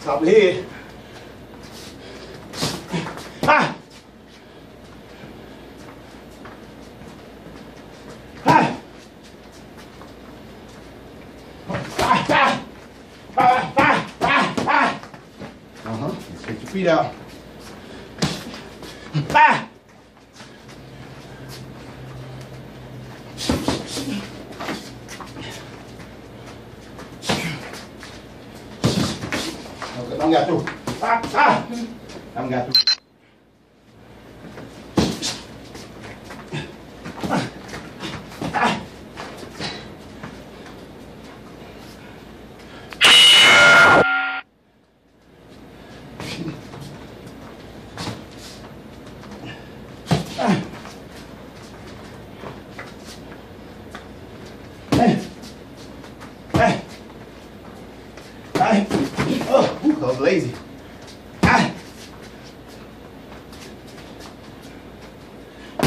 Top of the head. Ah! Ah! Ah, ah, ah, ah, ah. Uh-huh. Take your feet out. Ah! Am gâteau. Ah, ah Am crazy. Đây.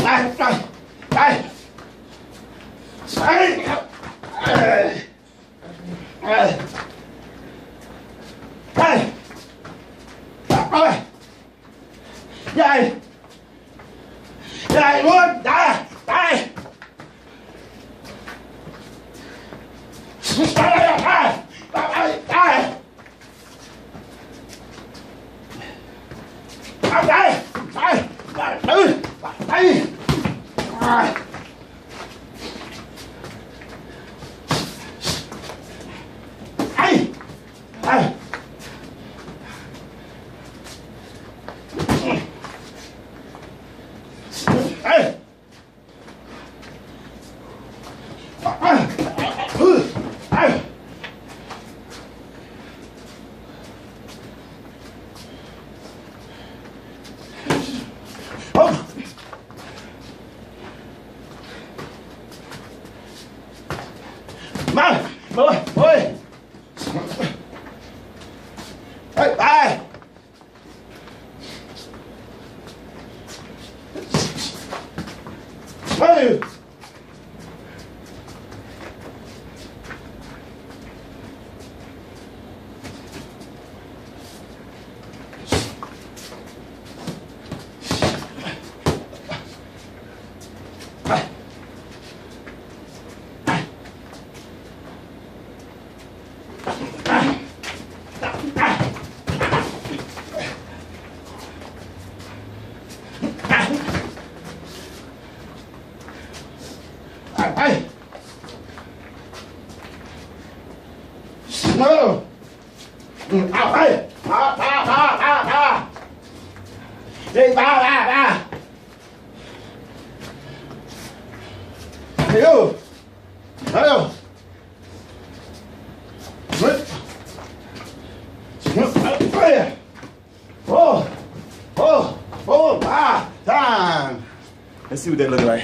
Đây, đây, đây. Đây. Đây. Đây. Đây. Đây. Đây. Đây luôn, đây, đây. Đây. 哎，哎，哎，哎，哎，哎，哎，förut. Ê. Ai, ai. No. Ừ, Ao, ai. Ba, ba, ba, ba, ba. Đi, ba, ba, ba. Hiểu. Hiểu. Right. Oh, oh, oh, ah. Let's see what that look like.